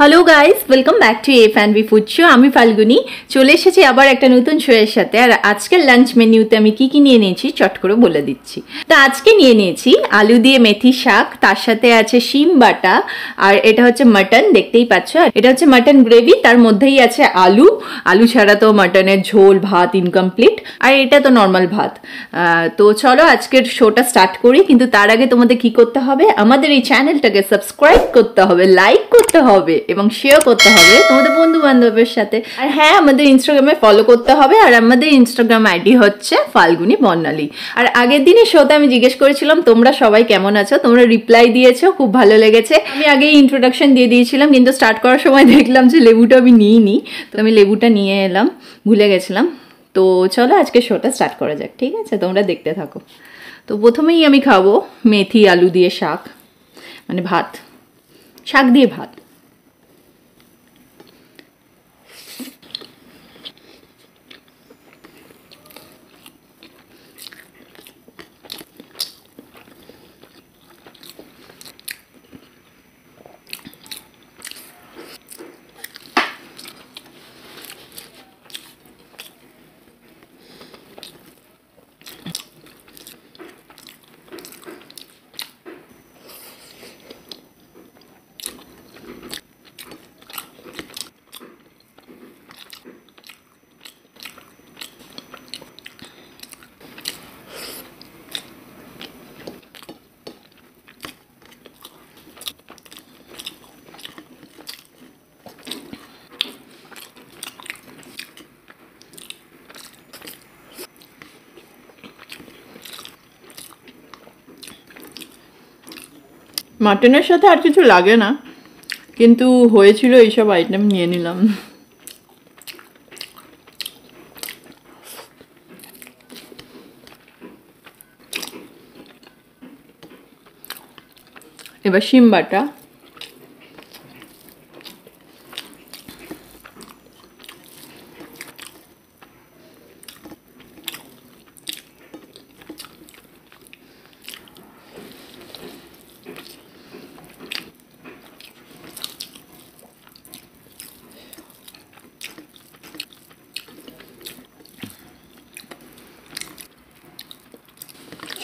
Hello guys welcome back to F and B food show আমি ফাল্গুনি। চলে এসেছি আবার একটা নতুন শোয়ের সাথে। আর আজকের লাঞ্চ মেনিউতে আমি কি কি নিয়ে নিয়েছি, চট করে বলে দিচ্ছি। তা আজকে নিয়ে নিয়েছি আলু দিয়ে মেথি শাক, তার সাথে আছে শিম বাটা, আর এটা হচ্ছে মাটন দেখতেই পাচ্ছ। আর এটা হচ্ছে মাটন গ্রেভি তার মধ্যেই আছে আলু। আলু ছাড়া তো মাটনের ঝোল, ভাত ইনকমপ্লিট আর এটা তো নর্মাল ভাত। তো চলো আজকের শোটা স্টার্ট করি। কিন্তু তার আগে তোমাদের কি করতে হবে? আমাদের এই চ্যানেলটাকে সাবস্ক্রাইব করতে হবে লাইক করতে হবে। এবং শেয়ার করতে হবে তোমাদের বন্ধু বান্ধবের সাথে। আর হ্যাঁ আমাদের ইনস্টাগ্রামে ফলো করতে হবে, আর আমাদের ইনস্টাগ্রাম আইডি হচ্ছে ফাল্গুনি বর্ণালী। আর আগের দিনের শোতে আমি জিজ্ঞেস করেছিলাম, তোমরা সবাই কেমন আছো? তোমরা রিপ্লাই দিয়েছ, খুব ভালো লেগেছে। আমি আগেই ইন্ট্রোডাকশন দিয়ে দিয়েছিলাম, কিন্তু স্টার্ট করার সময় দেখলাম যে লেবুটা আমি নিইনি। তো আমি লেবুটা নিয়ে এলাম, ভুলে গেছিলাম। তো চলো আজকে শোটা স্টার্ট করা যাক, ঠিক আছে? তোমরা দেখতে থাকো। তো প্রথমেই আমি খাব মেথি, আলু দিয়ে শাক মানে ভাত, শাক দিয়ে ভাত। মাটনের সাথে আর কিছু লাগে না, কিন্তু হয়েছিল এইসব আইটেম নিয়ে নিলাম। এবার সিম্বাটা বাটা।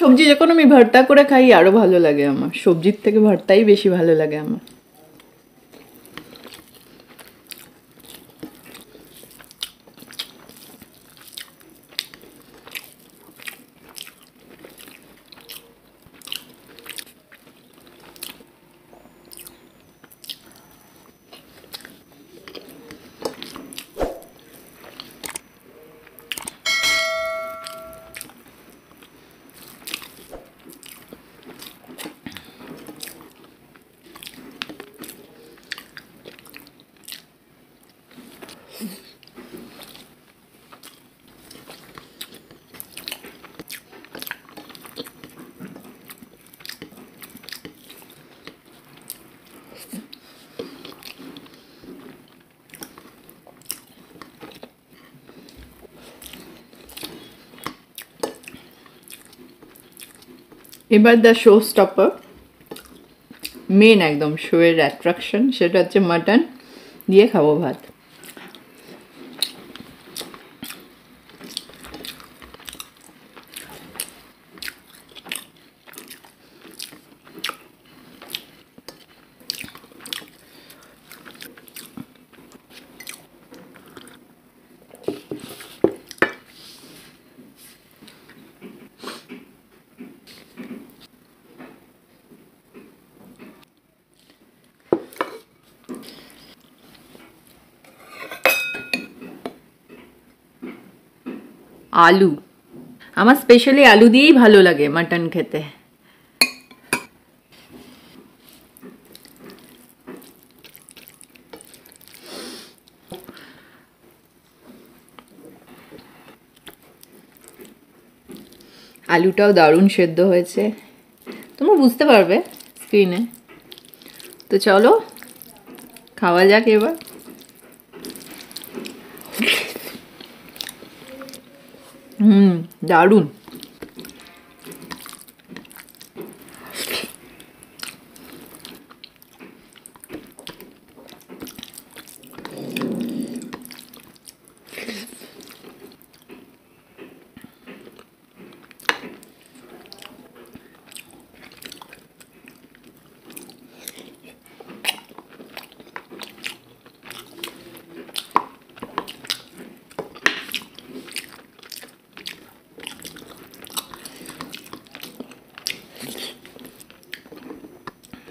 সবজি যে কোনো আমি ভর্তা করে খাই আরও ভালো লাগে আমার। সবজির থেকে ভর্তাই বেশি ভালো লাগে আমার। এবার দ্য শো স্টপার মেন একদম শোয়ের অ্যাট্রাকশন সেটা হচ্ছে মাটন দিয়ে খাব ভাত। আলু। আমার স্পেশালি আলু দিয়েই ভালো লাগে মাটন খেতে। আলুটাও দারুণ সেদ্ধ হয়েছে। তোমরা বুঝতে পারবে স্ক্রিনে তো চলো, খাওয়া যাক এবার। দারুণ।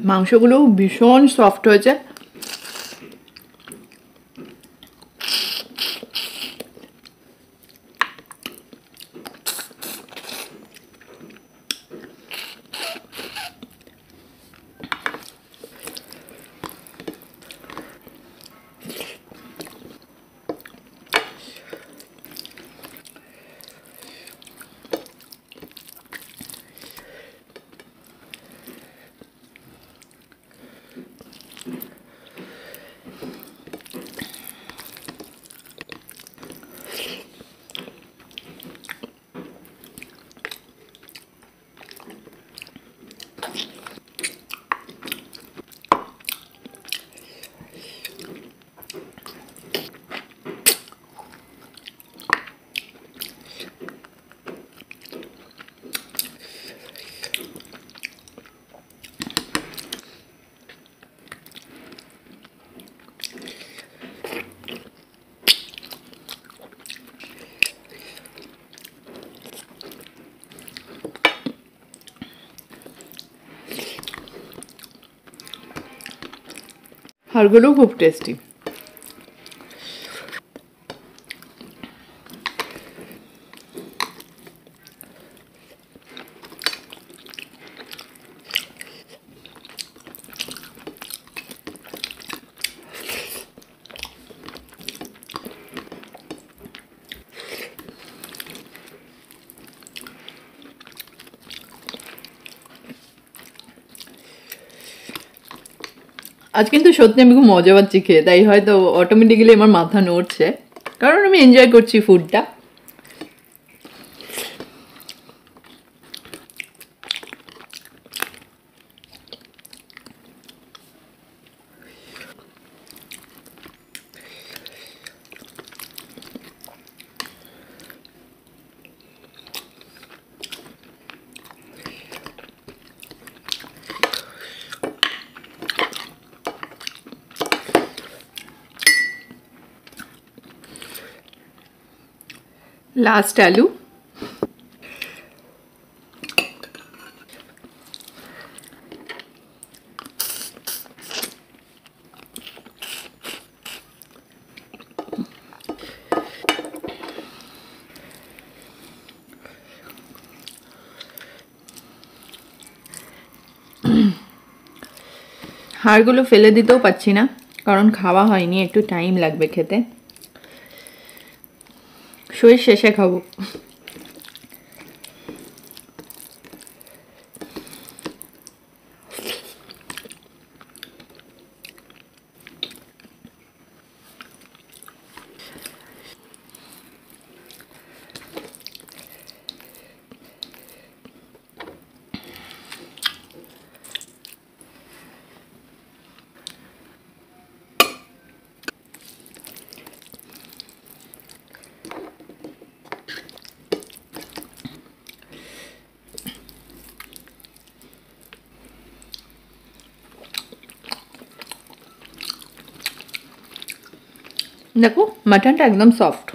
মাংসগুলো ভীষণ সফট হয়েছে। हर खूब टेस्टी। আজ কিন্তু সত্যি আমি খুব মজা পাচ্ছি খেয়ে, তাই হয়তো অটোমেটিক্যালি আমার মাথা নড়ছে। কারণ আমি এনজয় করছি ফুডটা লাস্ট আলু হাড়গুলো ফেলে দিতেও পাচ্ছি না কারণ খাওয়া হয়নি একটু টাইম লাগবে খেতে। শোয়ের শেষে দেখো মাটনটা একদম সফট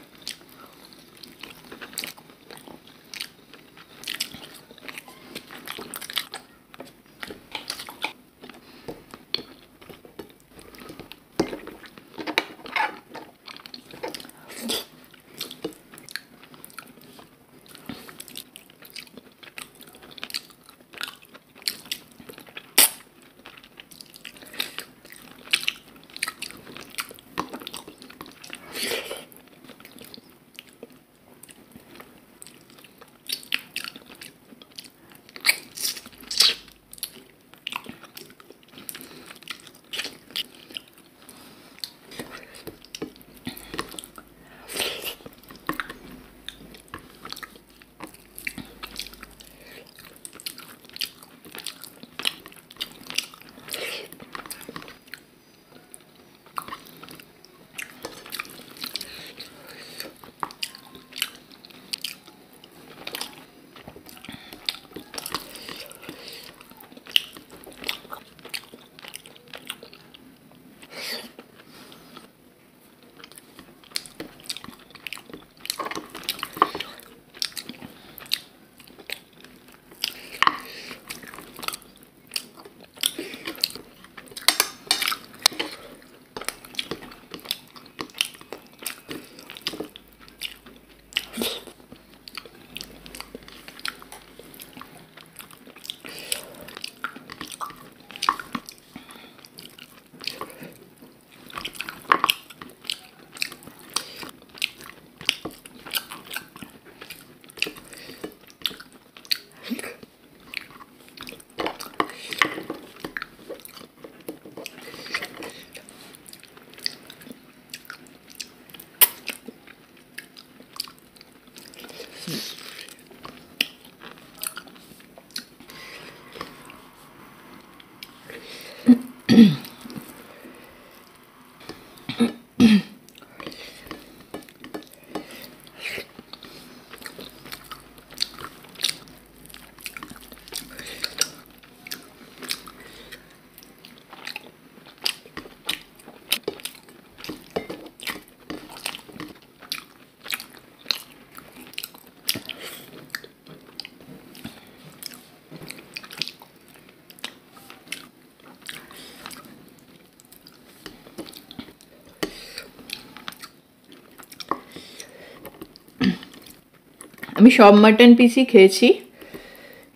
আমি সব মাটন পিসই খেয়েছি।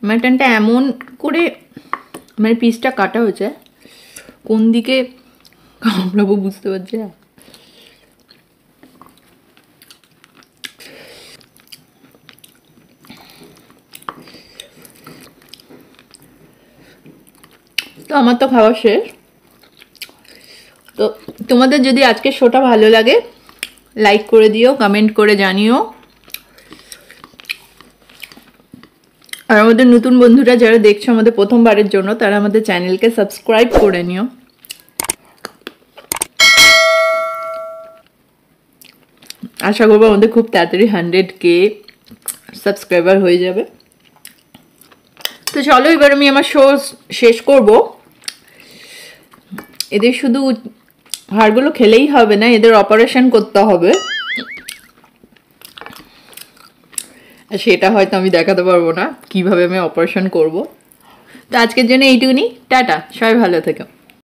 মাটনটা এমন করে মানে পিসটা কাটা হয়েছে, কোন দিকে কামড়াবো বুঝতে পারছি না। তো আমার তো খাওয়া শেষ। তো তোমাদের যদি আজকে শোটা ভালো লাগে লাইক করে দিও কমেন্ট করে জানিও। আর আমাদের নতুন বন্ধুরা যারা দেখছ আমাদের প্রথমবারের জন্য, তারা আমাদের চ্যানেলকে সাবস্ক্রাইব করে নিও। আশা করব আমাদের খুব তাড়াতাড়ি হান্ড্রেড কে সাবস্ক্রাইবার হয়ে যাবে। তো চলো, এবার আমি আমার শো শেষ করব। এদের শুধু হাড়গুলো খেলেই হবে না, এদের অপারেশন করতে হবে। সেটা হয়তো আমি দেখাতে পারব না। কীভাবে আমি অপারেশন করব? তো আজকের জন্য এইটুকুনি। টাটা। সবাই ভালো থেকো।